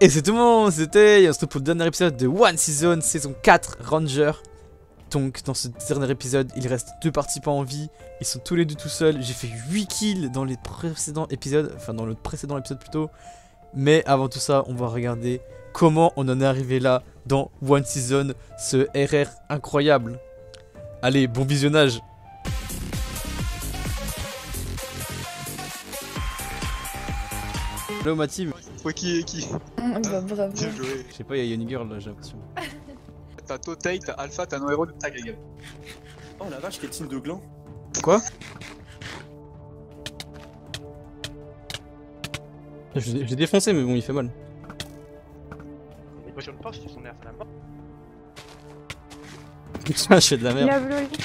Et c'est tout le monde, c'était, on se retrouve pour le dernier épisode de One Season, saison 4, Ranger. Donc dans ce dernier épisode, il reste deux participants en vie, ils sont tous les deux tout seuls. J'ai fait 8 kills dans les précédents épisodes, enfin dans le précédent épisode plutôt. Mais avant tout ça, on va regarder comment on en est arrivé là dans One Season, ce RR incroyable. Allez, bon visionnage Hello ma team Ouais, qui est qui Bah, bravo. Bien joué. Je sais pas, il y a Yoni Girl là j'ai l'impression. T'as Totei, t'as Alpha, t'as No Hero, t'as Gaga. Oh la vache, quel team de gland Quoi l'ai défoncé mais bon il fait mal. Moi je pas si son nerf à la mort. Putain je fais de la merde.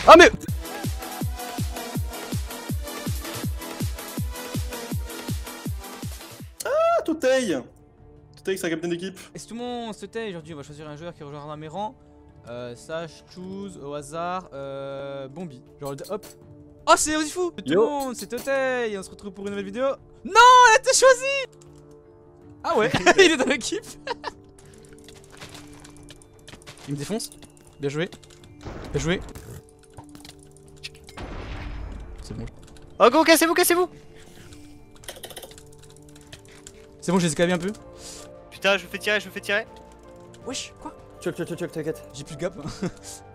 Ah mais Totei Totei, c'est un capitaine d'équipe. Est-ce tout le monde se tait aujourd'hui? On va choisir un joueur qui rejoindra mes rangs. Euh, Sage, choose, au hasard, euh, Bombi. Genre hop. Oh c'est Ozifou Tout le monde, c'est Totei et on se retrouve pour une nouvelle vidéo. Non, elle a été choisie Ah ouais, il est dans l'équipe Il me défonce Bien joué. Bien joué. C'est bon. Oh go, cassez-vous, cassez-vous C'est bon, j'ai escalavé un peu. Putain, je me fais tirer, je me fais tirer. Wesh, quoi Chuck, chuck, chuck, t'inquiète. J'ai plus de gap.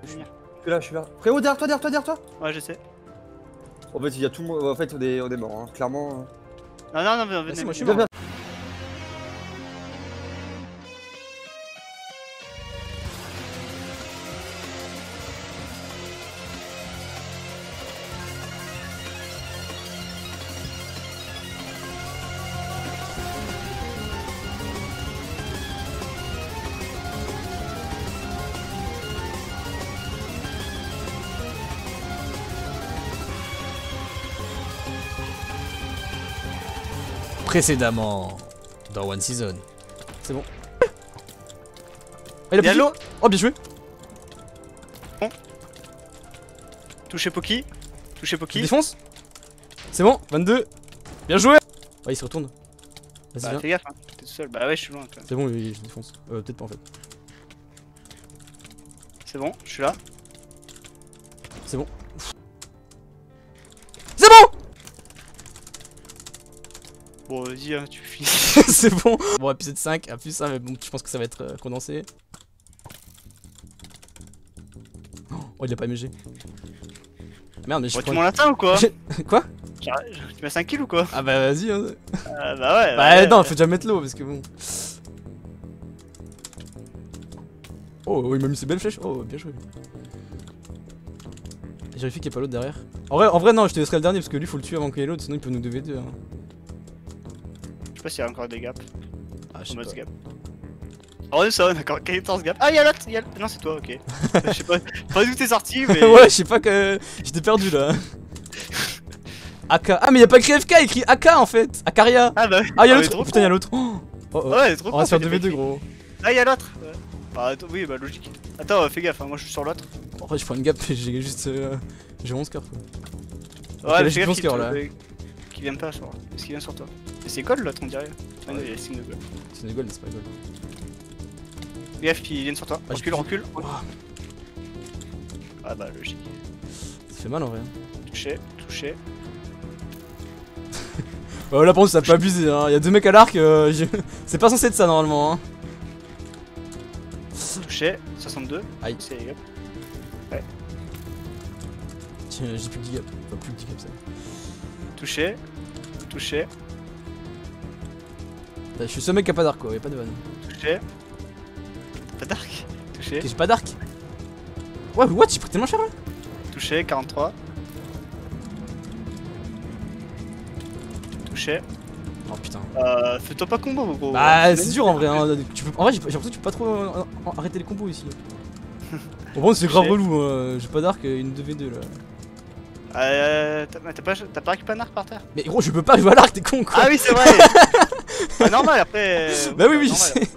Je suis là, je suis là. Frérot, derrière toi, derrière toi, derrière toi Ouais, je sais. En fait, il y a tout le monde. En fait, on est, on est mort, hein. clairement. Non, non, non, venez, Vas-y, venez. moi, je suis mort. Précédemment dans One Season. C'est bon. Il a l'eau Oh, bien joué. Touchez Poki. Touchez Poki. défonce. C'est bon, 22. Bien joué. Ouais, il se retourne. Vas-y, Bah, viens. fais gaffe, hein. T'es tout seul. Bah ouais, je suis loin. C'est bon, oui, je défonce. Euh, peut-être pas en fait. C'est bon, je suis là. C'est bon. Bon, vas-y, hein, tu finis. C'est bon. Bon, épisode 5, à plus ça, mais bon, je pense que ça va être euh, condensé. Oh, il a pas MG. Merde, mais je Bon, tu m'en atteins ou quoi J'ai- Quoi Tu mets 5 kills ou quoi Ah bah vas-y. Hein. Ah, Bah ouais. Bah ouais, non, ouais. faut déjà mettre l'eau parce que bon. Oh, oh, il m'a mis ses belles flèches. Oh, bien joué. Je vérifie qu'il n'y a pas l'autre derrière. En vrai, en vrai, non, je te laisserai le dernier parce que lui, faut le tuer avant qu'il y ait l'autre, sinon il peut nous 2v2. Hein. Je sais pas s'il y a encore des gaps. Ah, je sais pas. gap. Oh, ça va, d'accord. 14 gaps. Ah, y'a l'autre y'a l'- Non, c'est toi, ok. Je sais pas, pas d'où t'es sorti, mais. ouais, je sais pas que. J'étais perdu là. AK. Ah, mais il a pas écrit FK, il écrit AK en fait. Akaria. Ah, bah. Ah, y'a mais l'autre. Putain, y'a l'autre. Oh, oh, oh. Ouais, trop On va se faire con, 2v2, gros. Ah, y'a l'autre ouais. Ah, attends, oui, bah logique. Attends, fais gaffe, hein, moi je suis sur l'autre. En vrai, je prends une gap, j'ai juste. euh, J'ai 11 coeurs quoi. Ouais, j'ai fais gaffe 11 qu'il cœurs, te- là. qu'il vienne pas sur. Est-ce qu'il vient sur toi? C'est gold l'autre, on dirait. Ah non, il y a les signes de gold. C'est une gold, c'est pas une gold. Gaffe qu'il vienne sur toi. Ah, recule, Ah, bah logique. ça fait mal en vrai. hein. Touché, touché. Oh là par contre ça peut abuser hein, y'a deux mecs à l'arc, euh, je- c'est pas censé être ça normalement hein. Touché, 62. Aïe. C'est hop. Tiens, J'ai plus de 10 gaps, enfin plus de 10 gaps ça. Touché, touché, Bah, Je suis seul mec qui a pas d'arc quoi, y'a pas de vanne. touché. Pas d'arc Touché, j'ai pas d'arc Ouais what, j'ai pris tellement cher là touché, 43. Touché. Oh putain. Euh, fais-toi pas combo, gros. Bah c'est dur en vrai, hein. tu peux... en vrai j'ai l'impression que tu peux pas trop euh, arrêter les combos ici. Bon bon c'est grave relou, hein. j'ai pas d'arc, une 2v2 là. Euh, t'as pas, t'as pas récupéré un arc par terre? Mais gros je peux pas jouer à l'arc, t'es con quoi Ah oui, c'est vrai Bah normal après euh, Bah oui oui je sais.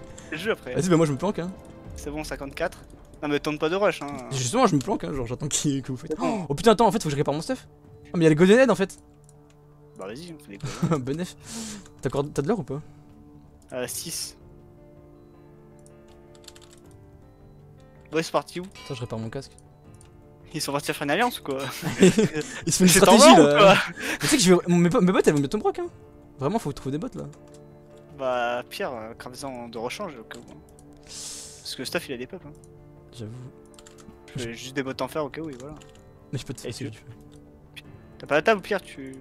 Après. Vas-y bah moi je me planque hein. C'est bon 54 Non mais tente pas de rush hein. Justement je me planque hein genre j'attends que vous faites. Oh putain attends en fait faut que je répare mon stuff. Oh mais y'a les goldenheads en fait. Bah vas-y on fait les golden Benef T'as de l'heure ou pas? Euh 6 Bon ils sont partis où? Attends je répare mon casque. Ils sont partis faire une alliance ou quoi? Ils se font une stratégie là. Tu sais que mes, bottes elles vont mettre ton broc hein. Vraiment faut trouver des bottes là. Bah, Pierre, euh, crame-en de rechange au cas où. Parce que Stuff il a des pop, hein. J'avoue. Je juste des bottes en fer au cas où, et voilà. Mais je peux te faire si tu- veux. T'as pas la table, Pierre Tu.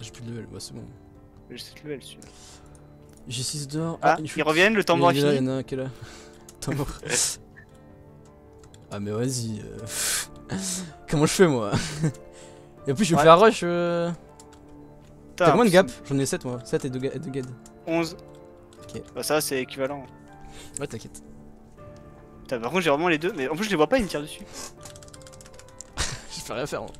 J'ai plus de level, bah c'est bon. Je sais level dessus. J'ai 6 d'or. Ah, une ils chute. reviennent, le temps mort est Il il y fini. en a un qui est là. Temps mort. ah mais vas-y. euh. Comment je fais moi? Et en plus je vais me Ouais. faire rush. Euh... T'as combien de gap J'en ai 7 moi. 7 et 2 ga- et deux gad. plus, 11. Ok. Bah, ça, c'est équivalent. Ouais t'inquiète. Putain, par contre, j'ai vraiment les deux, mais en plus, je les vois pas, ils me tirent dessus. Je fais rien faire moi.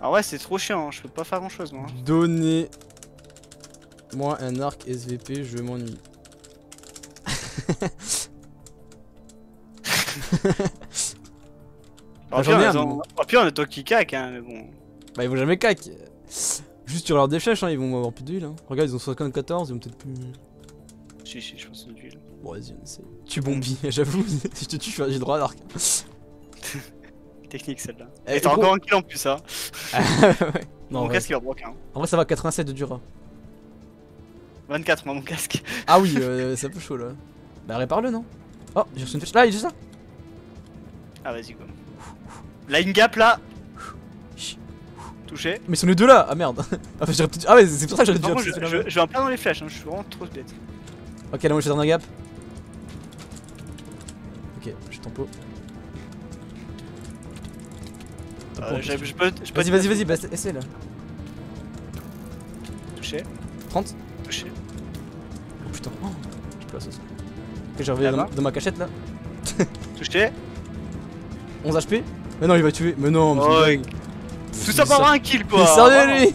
Ah ouais, c'est trop chiant, hein, je peux pas faire grand chose, moi. hein. Donnez moi un arc SVP, je m'ennuie. J'en ai un, au pire, on a toi qui cac, hein, mais bon. Bah ils vont jamais cac. Juste sur leur des flèches, hein, ils vont avoir plus d'huile. Hein. Regarde, ils ont 54, ils ont peut-être plus. Si, si, je pense que c'est d'huile. Bon, vas-y, on essaie. Tu bombis, j'avoue. si je te tue, j'ai le droit à l'arc. Technique celle-là. Eh, Et t'as encore un kill en plus, hein. ouais. Non, mon casque il va broquer, hein. en vrai, ça va, 87 de Dura. 24, moi, mon casque. Ah oui, euh, c'est un peu chaud là. Bah, répare-le, non? Oh, j'ai reçu une flèche. Là, il est ça Ah, vas-y, go. Line gap là. Touché. Mais ils sont les deux là Ah merde Enfin, peut-être- Ah ouais, c'est pour ça que j'aurais dû contre, je, je, je vais en plein dans les flèches, hein. je suis vraiment trop bête. Ok, là, moi je suis dans un gap. Ok, je suis tempo. Euh, je, je je Vas-y, vas-y, vas-y, bah, essaie là. Touché, 30 touché. Oh putain, oh, je peux la sauce. Ok, j'ai reviens dans ma cachette là. Touché. 11 HP Mais non, il va tuer. Mais non, mais Oh, Tout ça pour avoir un kill Il quoi. est sérieux Vraiment. lui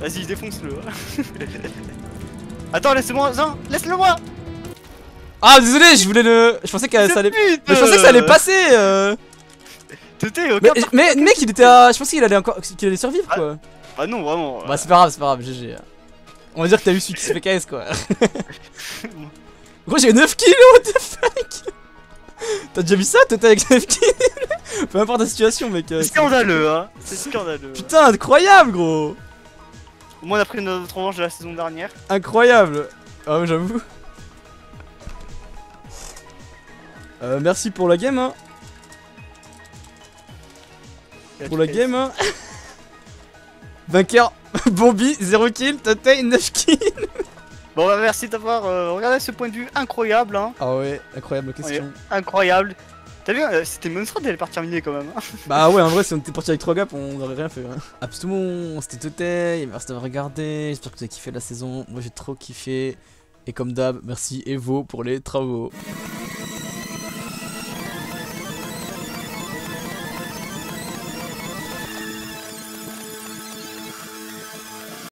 Vas-y, défonce-le. Attends, laisse-moi un, laisse-le moi. Ah, désolé, je voulais le. Je pensais que ça allait. Pute Mais je pensais que ça allait passer euh... T'étais aucun. mais, mais mec, il était à. Je pensais qu'il allait encore. qu'il allait survivre Ah, quoi. Bah non, vraiment. Bah, c'est pas grave, c'est pas grave, GG. On va dire que t'as eu celui qui se fait KS quoi. Gros, j'ai 9 kills, what the fuck T'as déjà vu ça, t'es avec 9 kills Peu importe la situation, mec. euh, C'est scandaleux, hein. C'est scandaleux. Putain, incroyable, gros Au moins, on a pris notre revanche de la saison dernière. Incroyable Ah, ouais, j'avoue. Euh, merci pour la game, hein. Pour la game, hein. Vainqueur, Bombi, 0 kill, Totei, 9 kills. Bon, bah, merci d'avoir euh, regardé ce point de vue incroyable, hein. Ah ouais, incroyable question. Incroyable. T'as vu, euh, c'était Monstrat d'aller pas terminer quand même. hein. Bah ouais, en vrai, si on était parti avec 3 gaps, on aurait rien fait. Hein. Ah, tout le monde, c'était Totei, merci d'avoir regardé. J'espère que vous avez kiffé la saison. Moi, j'ai trop kiffé. Et comme d'hab, merci Evo pour les travaux.